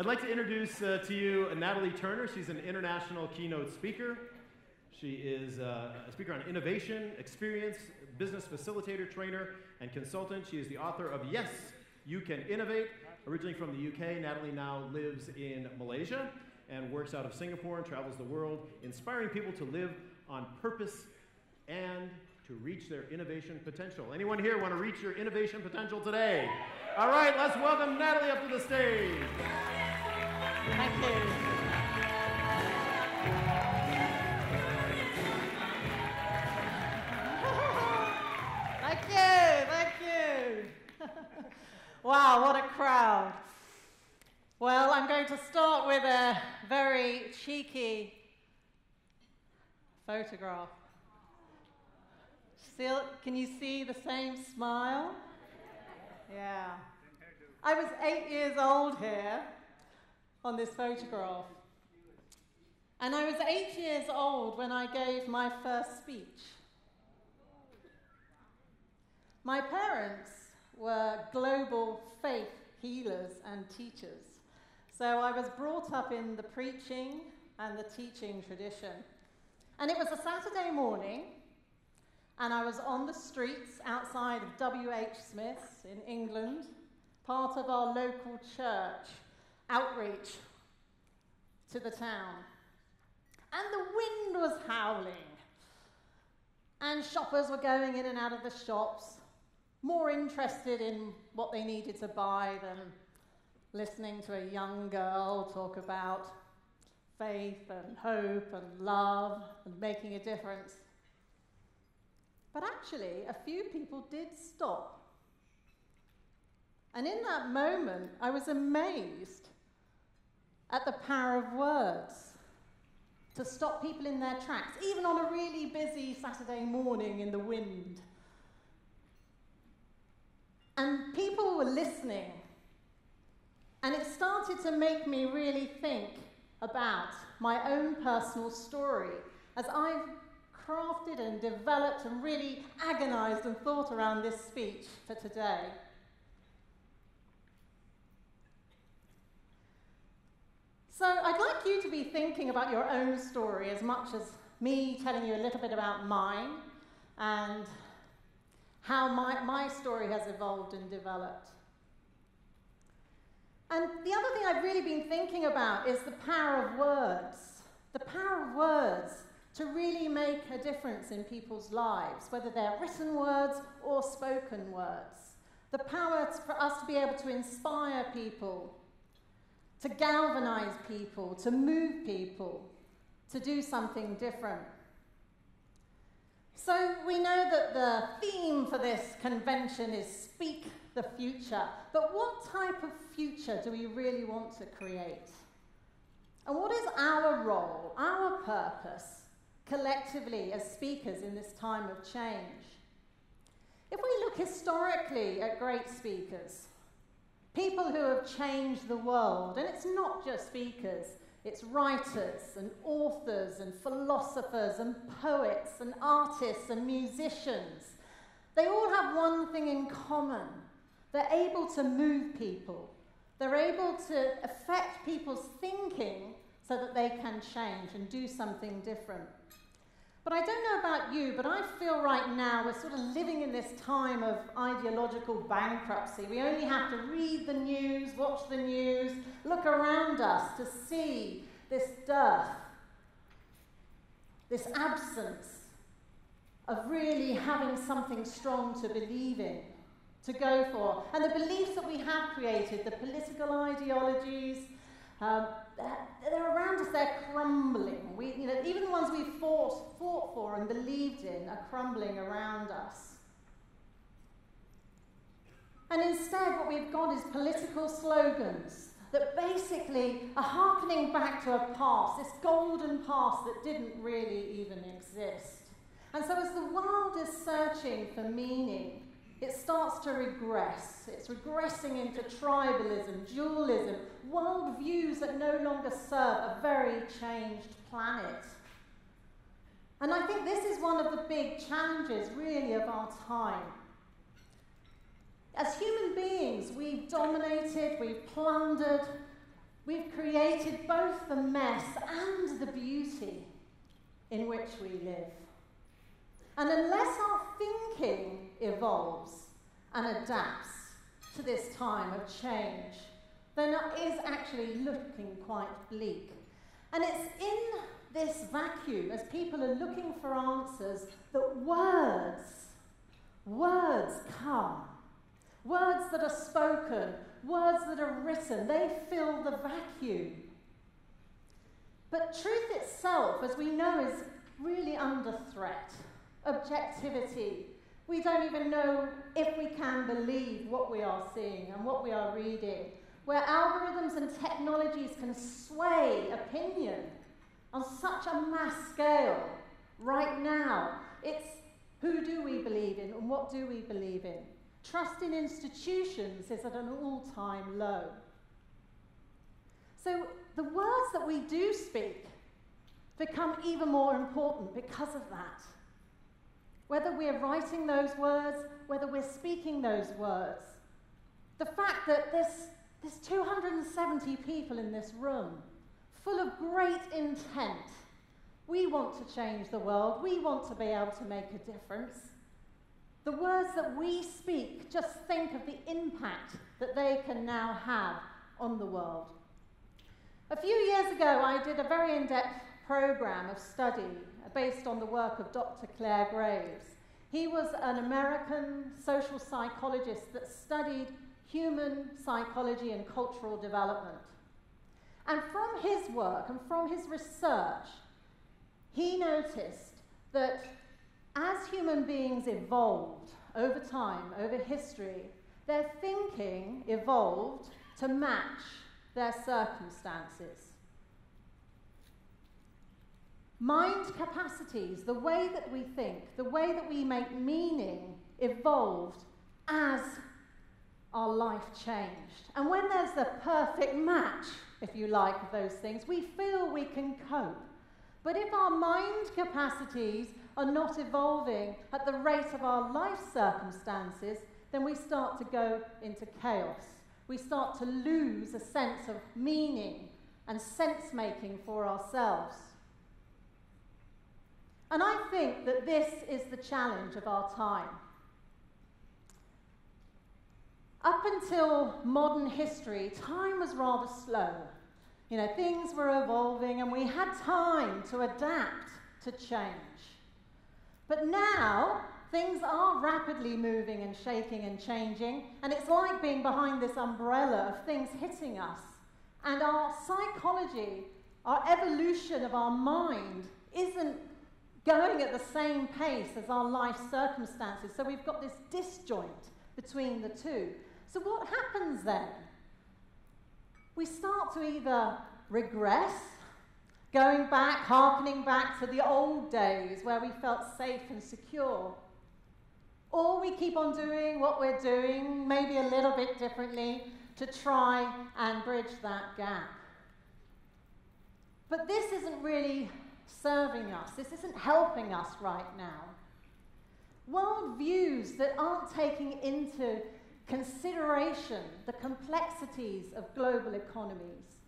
I'd like to introduce uh, to you Natalie Turner. She's an international keynote speaker. She is uh, a speaker on innovation, experience, business facilitator, trainer, and consultant. She is the author of Yes, You Can Innovate. Originally from the UK, Natalie now lives in Malaysia and works out of Singapore and travels the world, inspiring people to live on purpose and to reach their innovation potential. Anyone here want to reach your innovation potential today? All right, let's welcome Natalie up to the stage. Thank you. Thank you, thank you. wow, what a crowd. Well, I'm going to start with a very cheeky photograph. Still, can you see the same smile? Yeah. I was eight years old here on this photograph. And I was eight years old when I gave my first speech. My parents were global faith healers and teachers. So I was brought up in the preaching and the teaching tradition. And it was a Saturday morning, and I was on the streets outside of W.H. Smith's in England, part of our local church outreach to the town. And the wind was howling, and shoppers were going in and out of the shops, more interested in what they needed to buy than listening to a young girl talk about faith and hope and love and making a difference. But actually, a few people did stop. And in that moment, I was amazed at the power of words to stop people in their tracks, even on a really busy Saturday morning in the wind. And people were listening. And it started to make me really think about my own personal story as I've crafted and developed and really agonized and thought around this speech for today. So I'd like you to be thinking about your own story as much as me telling you a little bit about mine and how my, my story has evolved and developed. And the other thing I've really been thinking about is the power of words. The power of words to really make a difference in people's lives, whether they're written words or spoken words. The power for us to be able to inspire people, to galvanize people, to move people, to do something different. So we know that the theme for this convention is Speak the Future. But what type of future do we really want to create? And what is our role, our purpose, collectively as speakers in this time of change? If we look historically at great speakers, people who have changed the world, and it's not just speakers, it's writers and authors and philosophers and poets and artists and musicians. They all have one thing in common they're able to move people, they're able to affect people's thinking so that they can change and do something different. But I don't know about you, but I feel right now we're sort of living in this time of ideological bankruptcy. We only have to read the news, watch the news, look around us to see this dearth, this absence of really having something strong to believe in, to go for. And the beliefs that we have created, the political ideologies, um, they're around us, they're crumbling. We, you know, even the ones we fought, fought for and believed in are crumbling around us. And instead, what we've got is political slogans that basically are harkening back to a past, this golden past that didn't really even exist. And so, as the world is searching for meaning, it starts to regress. It's regressing into tribalism, dualism, worldviews that no longer serve a very changed planet. And I think this is one of the big challenges, really, of our time. As human beings, we've dominated, we've plundered, We've created both the mess and the beauty in which we live. And unless our thinking evolves and adapts to this time of change, then it is actually looking quite bleak. And it's in this vacuum, as people are looking for answers, that words, words come. Words that are spoken, words that are written, they fill the vacuum. But truth itself, as we know, is really under threat. Objectivity. We don't even know if we can believe what we are seeing and what we are reading. Where algorithms and technologies can sway opinion on such a mass scale right now. It's who do we believe in and what do we believe in? Trust in institutions is at an all time low. So the words that we do speak become even more important because of that. Whether we're writing those words, whether we're speaking those words, the fact that there's, there's 270 people in this room full of great intent. We want to change the world. We want to be able to make a difference. The words that we speak, just think of the impact that they can now have on the world. A few years ago, I did a very in depth program of study based on the work of Dr. Clare Graves. He was an American social psychologist that studied human psychology and cultural development. And from his work and from his research, he noticed that as human beings evolved over time, over history, their thinking evolved to match their circumstances. Mind capacities, the way that we think, the way that we make meaning, evolved as our life changed. And when there's a perfect match, if you like, of those things, we feel we can cope. But if our mind capacities are not evolving at the rate of our life circumstances, then we start to go into chaos. We start to lose a sense of meaning and sense making for ourselves. And I think that this is the challenge of our time. Up until modern history, time was rather slow. You know, things were evolving and we had time to adapt to change. But now, things are rapidly moving and shaking and changing, and it's like being behind this umbrella of things hitting us. And our psychology, our evolution of our mind, isn't going at the same pace as our life circumstances. So we've got this disjoint between the two. So, what happens then? We start to either regress, going back, harkening back to the old days where we felt safe and secure, or we keep on doing what we're doing, maybe a little bit differently, to try and bridge that gap. But this isn't really serving us, this isn't helping us right now. World views that aren't taking into consideration the complexities of global economies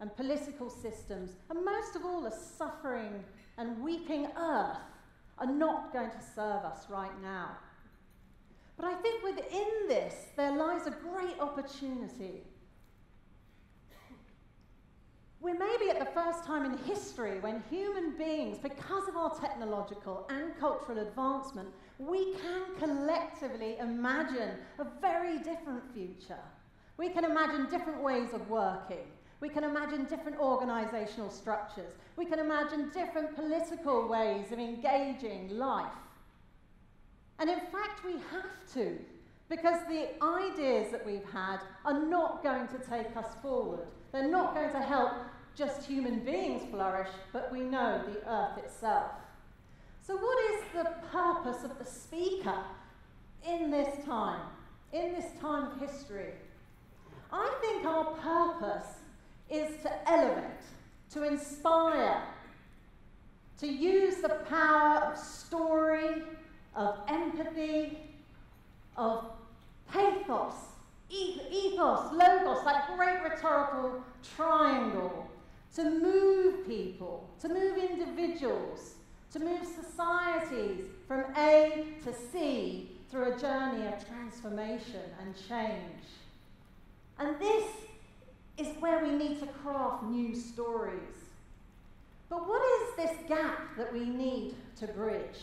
and political systems, and most of all, a suffering and weeping earth, are not going to serve us right now. But I think within this, there lies a great opportunity. We're maybe at the first time in history when human beings, because of our technological and cultural advancement, we can collectively imagine a very different future. We can imagine different ways of working. We can imagine different organizational structures. We can imagine different political ways of engaging life. And in fact, we have to, because the ideas that we've had are not going to take us forward. They're not going to help just human beings flourish, but we know the earth itself. So, what is the purpose of the speaker in this time, in this time of history? I think our purpose is to elevate, to inspire, to use the power of story, of empathy, of pathos ethos, logos, that great rhetorical triangle to move people, to move individuals, to move societies from A to C through a journey of transformation and change. And this is where we need to craft new stories. But what is this gap that we need to bridge?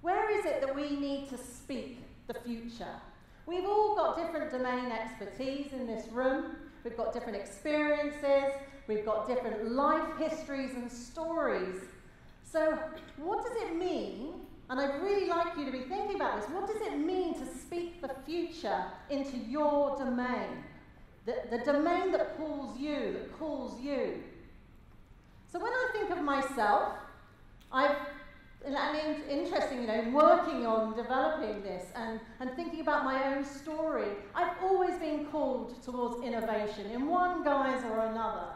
Where is it that we need to speak the future? We've all got different domain expertise in this room. We've got different experiences. We've got different life histories and stories. So, what does it mean? And I'd really like you to be thinking about this. What does it mean to speak the future into your domain? The, the domain that pulls you, that calls you. So, when I think of myself, I've and, interesting, you know, working on developing this and, and thinking about my own story, I've always been called towards innovation in one guise or another.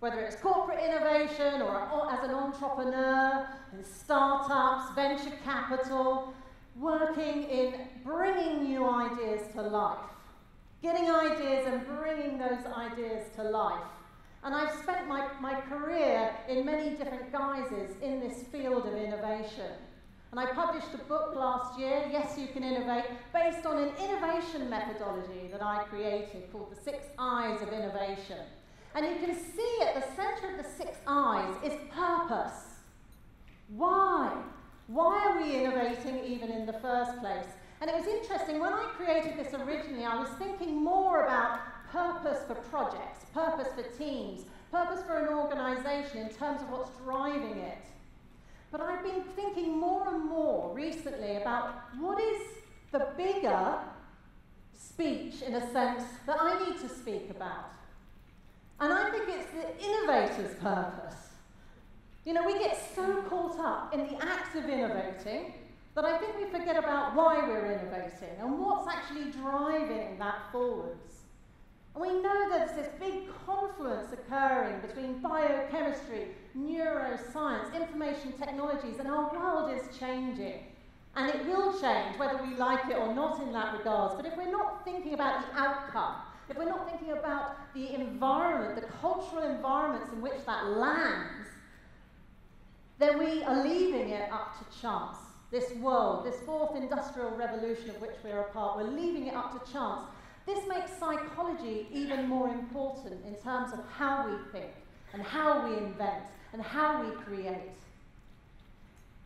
Whether it's corporate innovation or, or as an entrepreneur in startups, venture capital, working in bringing new ideas to life, getting ideas and bringing those ideas to life. And I've spent my, my career in many different guises in this field of innovation. And I published a book last year, Yes You Can Innovate, based on an innovation methodology that I created called the Six 'I's of Innovation. And you can see at the center of the six 'I's is purpose. Why? Why are we innovating even in the first place? And it was interesting, when I created this originally, I was thinking more about purpose for projects, purpose for teams, purpose for an organization in terms of what's driving it. But I've been thinking more and more recently about what is the bigger speech, in a sense, that I need to speak about. And I think it's the innovator's purpose. You know, we get so caught up in the act of innovating that I think we forget about why we're innovating and what's actually driving that forwards. And we know that there's this big confluence occurring between biochemistry, neuroscience, information technologies, and our world is changing. And it will change, whether we like it or not in that regards. But if we're not thinking about the outcome, if we're not thinking about the environment, the cultural environments in which that lands, then we are leaving it up to chance. This world, this fourth industrial revolution of which we're a part, we're leaving it up to chance. This makes psychology even more important in terms of how we think and how we invent and how we create.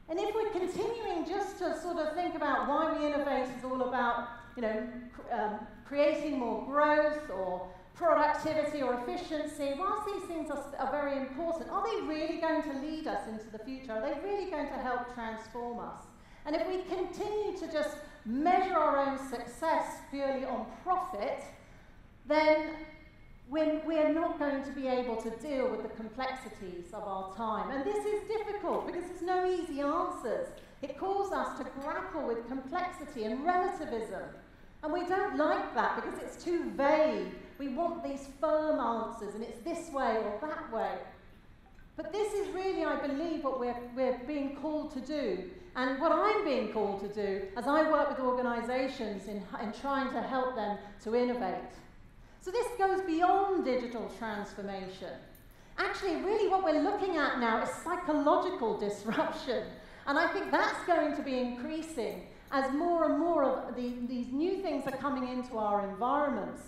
And if we're continuing just to sort of think about why we innovate is all about, you know, um, creating more growth or productivity or efficiency, whilst these things are, are very important, are they really going to lead us into the future? Are they really going to help transform us? And if we continue to just measure our own success purely on profit, then when we're not going to be able to deal with the complexities of our time. And this is difficult because there's no easy answers. It calls us to grapple with complexity and relativism. And we don't like that because it's too vague. We want these firm answers and it's this way or that way. But this is really, I believe, what we're, we're being called to do. And what I'm being called to do as I work with organizations in, in trying to help them to innovate. So this goes beyond digital transformation. Actually, really, what we're looking at now is psychological disruption. And I think that's going to be increasing as more and more of the, these new things are coming into our environments.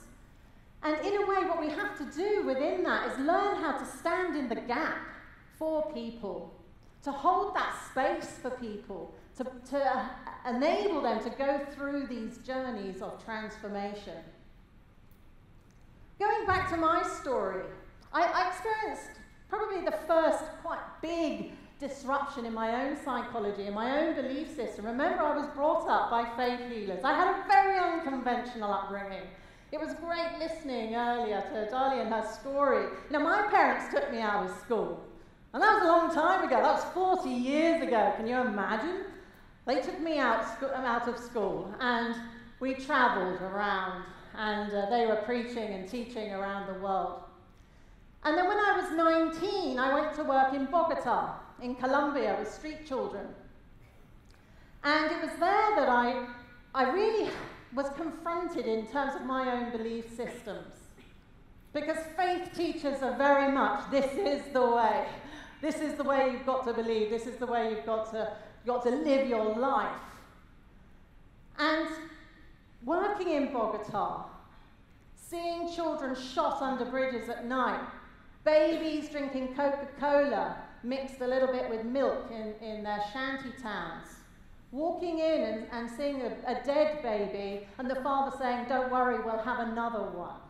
And in a way, what we have to do within that is learn how to stand in the gap for people, to hold that space for people, to, to uh, enable them to go through these journeys of transformation. Going back to my story, I, I experienced probably the first quite big disruption in my own psychology, in my own belief system. Remember, I was brought up by faith healers. I had a very unconventional upbringing. It was great listening earlier to Darlie and her story. Know, my parents took me out of school. And that was a long time ago. That was 40 years ago. Can you imagine? They took me out, out of school and we traveled around and uh, they were preaching and teaching around the world. And then when I was 19, I went to work in Bogota, in Colombia, with street children. And it was there that I, I really was confronted in terms of my own belief systems. Because faith teaches are very much this is the way. This is the way you've got to believe. This is the way you've got to, got to live your life. And working in Bogota, seeing children shot under bridges at night, babies drinking Coca Cola mixed a little bit with milk in, in their shanty towns, walking in and, and seeing a, a dead baby, and the father saying, Don't worry, we'll have another one.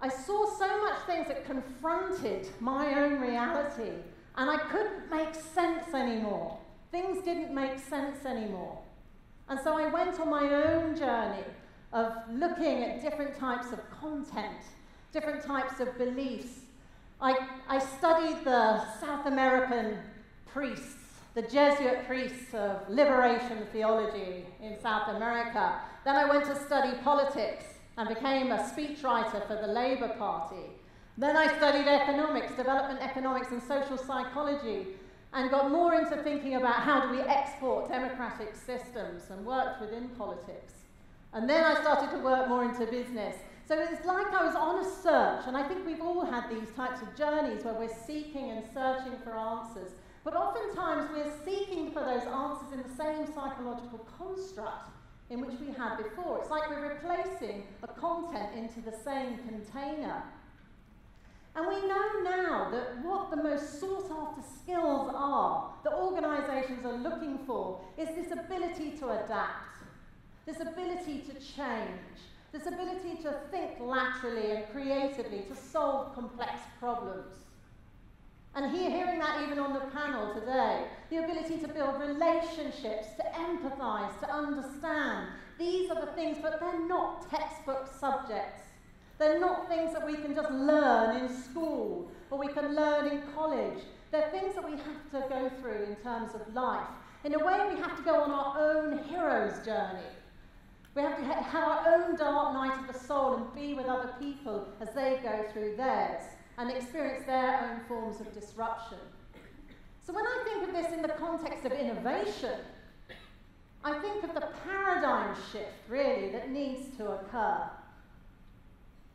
I saw so much things that confronted my own reality, and I couldn't make sense anymore. Things didn't make sense anymore. And so I went on my own journey of looking at different types of content, different types of beliefs. I, I studied the South American priests, the Jesuit priests of liberation theology in South America. Then I went to study politics and became a speechwriter for the Labour Party. Then I studied economics, development economics, and social psychology, and got more into thinking about how do we export democratic systems and worked within politics. And then I started to work more into business. So it's like I was on a search, and I think we've all had these types of journeys where we're seeking and searching for answers. But oftentimes we're seeking for those answers in the same psychological construct in which we had before. It's like we're replacing a content into the same container. And we know now that what the most sought after skills are that organizations are looking for is this ability to adapt, this ability to change, this ability to think laterally and creatively to solve complex problems. And here, hearing that even on the panel today, the ability to build relationships, to empathize, to understand. These are the things, but they're not textbook subjects. They're not things that we can just learn in school or we can learn in college. They're things that we have to go through in terms of life. In a way, we have to go on our own hero's journey. We have to have our own dark night of the soul and be with other people as they go through theirs and experience their own forms of disruption. So when I think of this in the context of innovation, I think of the paradigm shift, really, that needs to occur.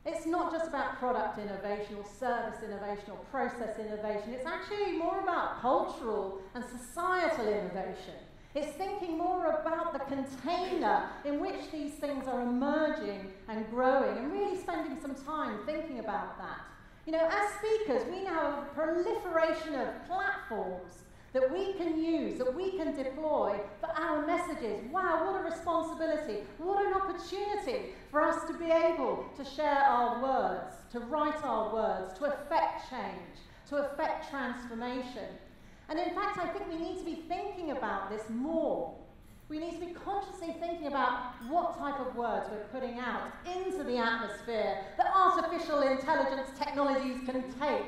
It's not just about product innovation or service innovation or process innovation. It's actually more about cultural and societal innovation. It's thinking more about the container in which these things are emerging and growing and really spending some time thinking about that. You know, as speakers, we now have a proliferation of platforms that we can use, that we can deploy for our messages. Wow, what a responsibility. What an opportunity for us to be able to share our words, to write our words, to affect change, to affect transformation. And in fact, I think we need to be thinking about this more we need to be consciously thinking about what type of words we're putting out into the atmosphere that artificial intelligence technologies can take.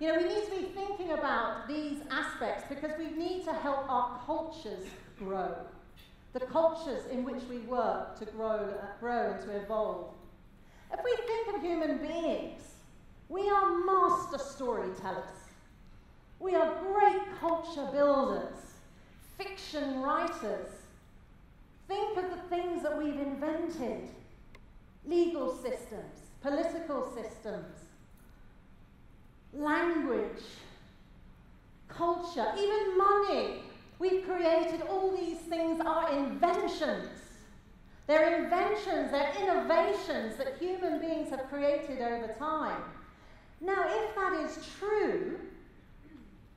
You know, we need to be thinking about these aspects because we need to help our cultures grow. The cultures in which we work to grow, uh, grow and to evolve. If we think of human beings, we are master storytellers. We are great culture builders fiction writers. Think of the things that we've invented legal systems, political systems, language, culture, even money. We've created all these things are inventions. They're inventions, they're innovations that human beings have created over time. Now, if that is true,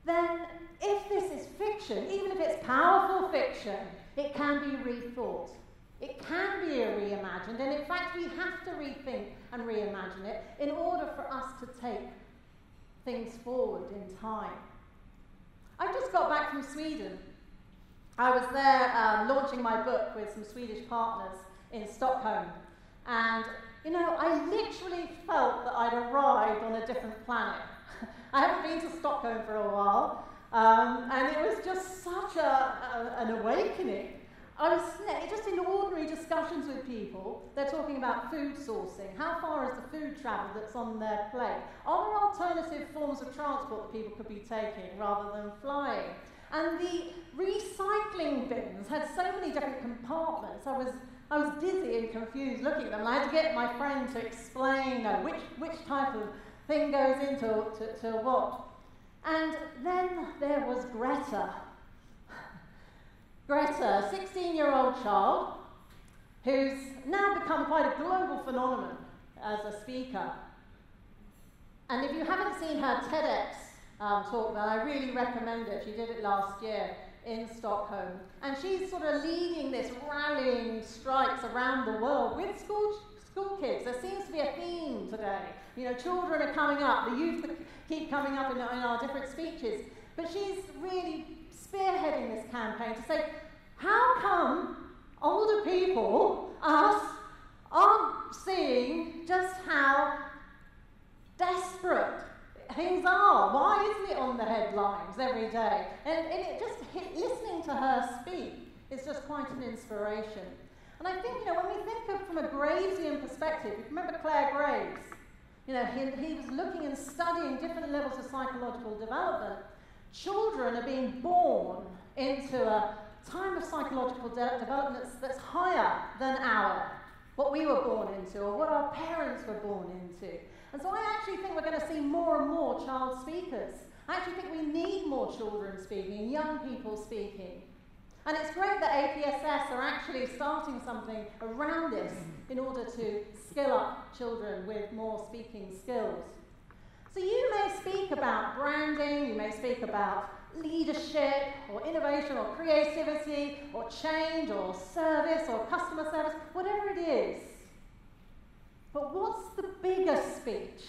then if this is fiction, even if it's powerful fiction, it can be rethought. It can be reimagined, and in fact, we have to rethink and reimagine it in order for us to take things forward in time. I just got back from Sweden. I was there um, launching my book with some Swedish partners in Stockholm, and you know, I literally felt that I'd arrived on a different planet. I haven't been to Stockholm for a while, um, and it was just such a, a, an awakening. I was just in ordinary discussions with people, they're talking about food sourcing. How far is the food travel that's on their plate? Are there alternative forms of transport that people could be taking rather than flying? And the recycling bins had so many different compartments. I was, I was dizzy and confused looking at them. I had to get my friend to explain uh, which, which type of thing goes into to, to what. And then there was Greta. Greta, a 16 year old child who's now become quite a global phenomenon as a speaker. And if you haven't seen her TEDx um, talk, then I really recommend it. She did it last year in Stockholm. And she's sort of leading this rallying strikes around the world with school, school kids. There seems to be a theme today. You know, children are coming up, the youth keep coming up in, in our different speeches. But she's really spearheading this campaign to say, how come older people, us, aren't seeing just how desperate things are. Why isn't it on the headlines every day? And, and it just hit, listening to her speak is just quite an inspiration. And I think, you know, when we think of from a Gravesian perspective, remember Clare Graves? You know, he, he was looking and studying different levels of psychological development. Children are being born into a time of psychological de- development that's higher than our, what we were born into, or what our parents were born into. And so I actually think we're going to see more and more child speakers. I actually think we need more children speaking, young people speaking. And it's great that APSS are actually starting something around this in order to skill up children with more speaking skills. So you may speak about branding, you may speak about leadership or innovation or creativity or change or service or customer service, whatever it is. But what's the bigger speech?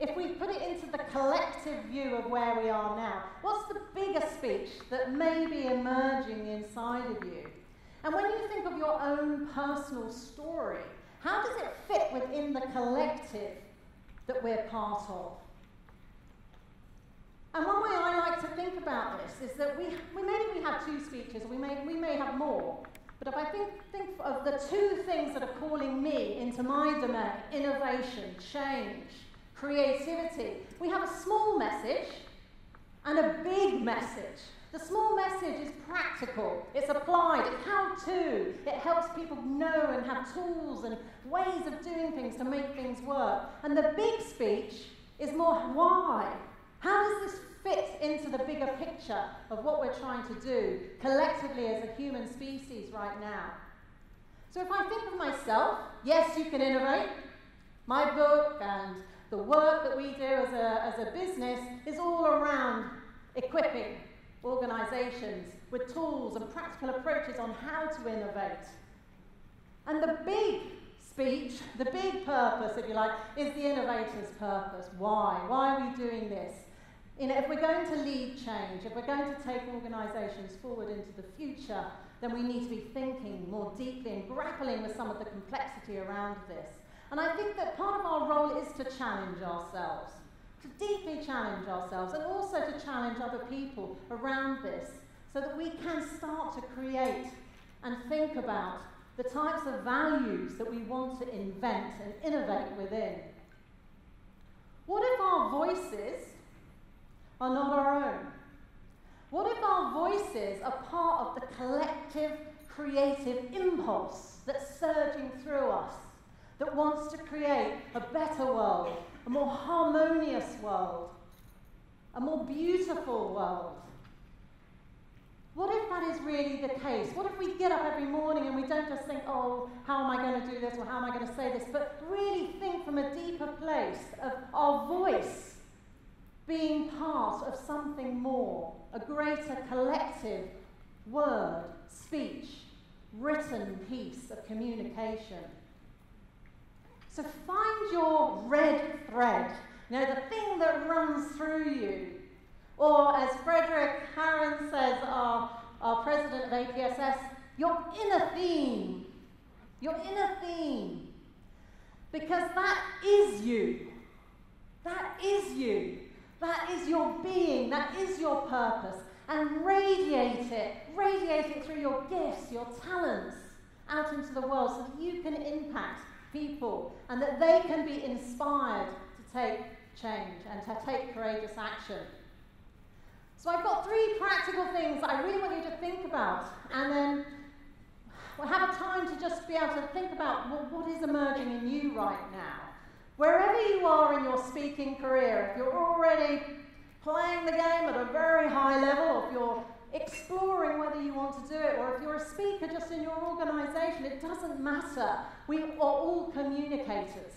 If we put it into the collective view of where we are now, what's the bigger speech that may be emerging inside of you? And when you think of your own personal story, how does it fit within the collective that we're part of? And one way I like to think about this is that we, we maybe we have two speeches, we may, we may have more. But if I think, think of the two things that are calling me into my domain innovation, change, creativity we have a small message and a big message. The small message is practical, it's applied, it's how to. It helps people know and have tools and ways of doing things to make things work. And the big speech is more why. How does this fit into the bigger picture of what we're trying to do collectively as a human species right now? So if I think of myself, yes, you can innovate. My book and the work that we do as a, as a business is all around equipping organizations with tools and practical approaches on how to innovate. And the big speech, the big purpose, if you like, is the innovator's purpose. Why? Why are we doing this? You know, if we're going to lead change, if we're going to take organisations forward into the future, then we need to be thinking more deeply and grappling with some of the complexity around this. And I think that part of our role is to challenge ourselves, to deeply challenge ourselves, and also to challenge other people around this, so that we can start to create and think about the types of values that we want to invent and innovate within. What if our voices are not our own? What if our voices are part of the collective creative impulse that's surging through us, that wants to create a better world, a more harmonious world, a more beautiful world? What if that is really the case? What if we get up every morning and we don't just think, oh, how am I going to do this or how am I going to say this, but really think from a deeper place of our voice being part of something more, a greater collective word, speech, written piece of communication. So find your red thread, you know, the thing that runs through you. Or as Frederick Harron says, our, our president of APSS, your inner theme. Your inner theme. Because that is you. That is you. That is your being, that is your purpose. And radiate it, radiate it through your gifts, your talents out into the world so that you can impact people and that they can be inspired to take change and to take courageous action. So I've got three practical things that I really want you to think about, and then we'll have a time to just be able to think about well, what is emerging in you right now. Wherever you are in your speaking career, if you're already playing the game at a very high level, if you're exploring whether you want to do it, or if you're a speaker just in your organization, it doesn't matter. We are all communicators.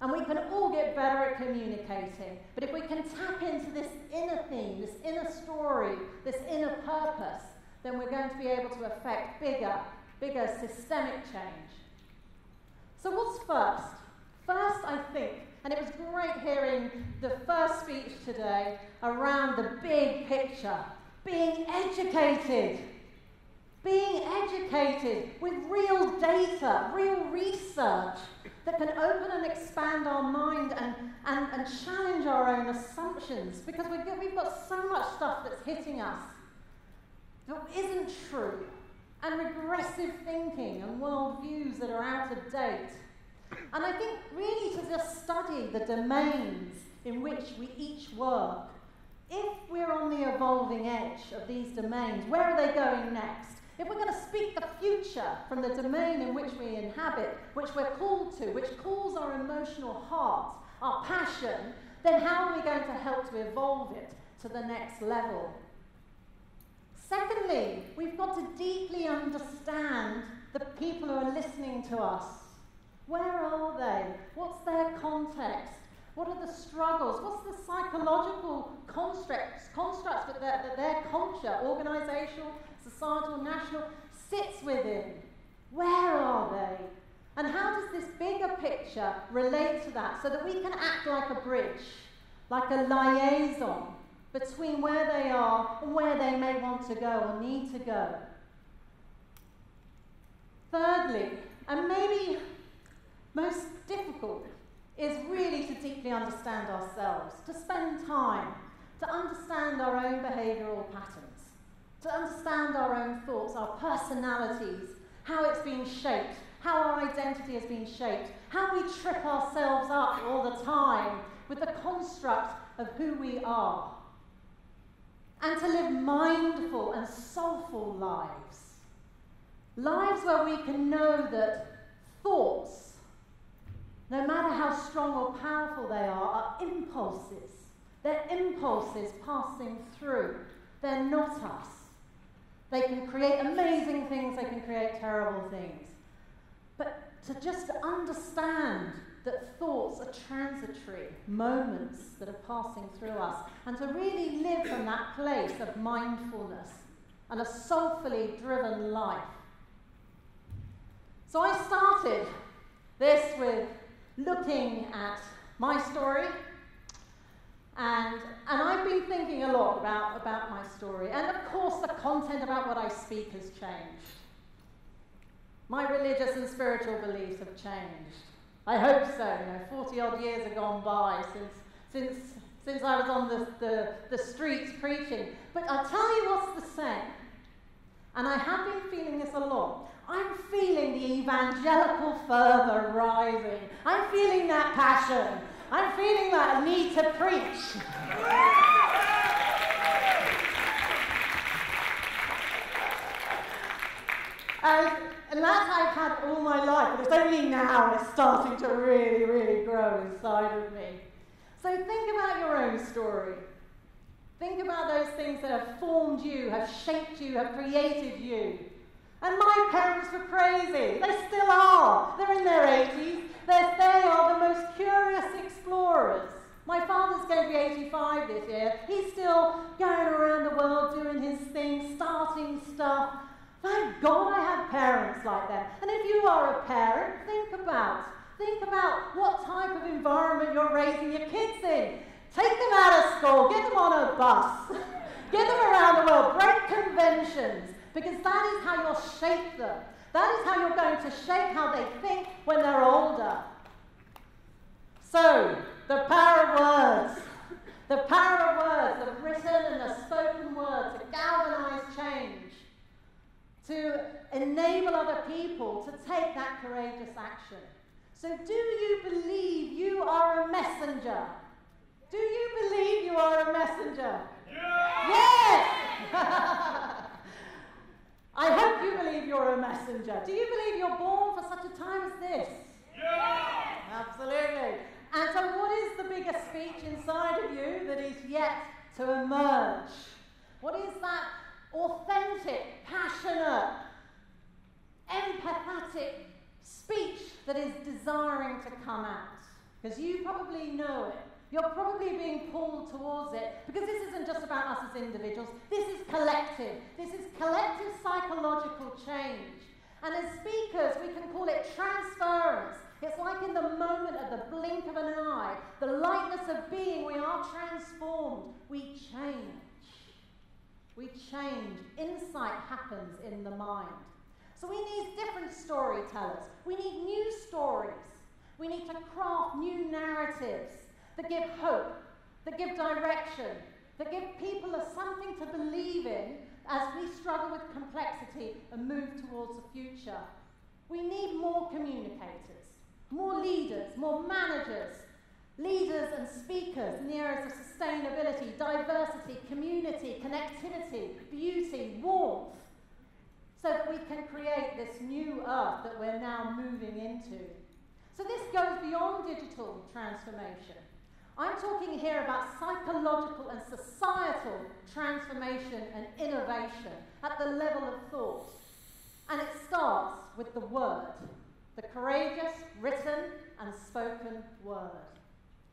And we can all get better at communicating. But if we can tap into this inner theme, this inner story, this inner purpose, then we're going to be able to affect bigger, bigger systemic change. So, what's first? First, I think, and it was great hearing the first speech today around the big picture being educated. Being educated with real data, real research that can open and expand our mind and, and, and challenge our own assumptions because we've we've got so much stuff that's hitting us that isn't true, and regressive thinking and worldviews that are out of date. And I think really to just study the domains in which we each work. If we're on the evolving edge of these domains, where are they going next? If we're going to speak the future from the domain in which we inhabit, which we're called to, which calls our emotional heart, our passion, then how are we going to help to evolve it to the next level? Secondly, we've got to deeply understand the people who are listening to us. Where are they? What's their context? What are the struggles? What's the psychological constructs, constructs that their, that their culture, organizational, societal, national, sits within? Where are they? And how does this bigger picture relate to that so that we can act like a bridge, like a liaison between where they are and where they may want to go or need to go? Thirdly, and maybe most difficult, is really to deeply understand ourselves, to spend time, to understand our own behavioural patterns, to understand our own thoughts, our personalities, how it's been shaped, how our identity has been shaped, how we trip ourselves up all the time with the construct of who we are, and to live mindful and soulful lives. Lives where we can know that thoughts, no matter how strong or powerful they are, are impulses. They're impulses passing through. They're not us. They can create amazing things, they can create terrible things. But to just understand that thoughts are transitory moments that are passing through us, and to really live from that place of mindfulness and a soulfully driven life. So I started this with looking at my story, and, and I've been thinking a lot about, about my story. And of course, the content about what I speak has changed. My religious and spiritual beliefs have changed. I hope so. You know, 40 odd years have gone by since, since, since I was on the, the, the streets preaching. But I'll tell you what's the same. And I have been feeling this a lot. I'm feeling the evangelical fervor rising. I'm feeling that passion. I'm feeling that need to preach. and, and that's I've had all my life, but it's only now it's starting to really, really grow inside of me. So think about your own story. Think about those things that have formed you, have shaped you, have created you. And my parents were crazy. They still are. They're in their 80s. They're, they are the most curious explorers. My father's going to be 85 this year. He's still going around the world doing his thing, starting stuff. Thank God I have parents like that. And if you are a parent, think about think about what type of environment you're raising your kids in. Take them out of school, get them on a bus, get them around the world, break conventions, because that is how you'll shape them. That is how you're going to shape how they think when they're older. So, the power of words. The power of words, the written and the spoken word, to galvanize change, to enable other people to take that courageous action. So, do you believe you are a messenger? Do you believe you are a messenger? Yeah! I hope you believe you're a messenger. Do you believe you're born for such a time as this? Yeah! Absolutely. And so, what is the biggest speech inside of you that is yet to emerge? What is that authentic, passionate, empathetic speech that is desiring to come out? Because you probably know it. You're probably being pulled towards it because this isn't just about us as individuals. This is collective. This is collective psychological change. And as speakers, we can call it transference. It's like in the moment of the blink of an eye, the lightness of being, we are transformed. We change. We change. Insight happens in the mind. So we need different storytellers. We need new stories. We need to craft new narratives that give hope, that give direction, that give people something to believe as we struggle with complexity and move towards the future. We need more communicators, more leaders, more managers, leaders and speakers in the areas of sustainability, diversity, community, connectivity, beauty, warmth, so that we can create this new earth that we're now moving into. So this goes beyond digital transformation. I'm talking here about psychological and societal transformation and innovation at the level of thought. And it starts with the word, the courageous written and spoken word.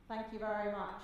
Thank you very much.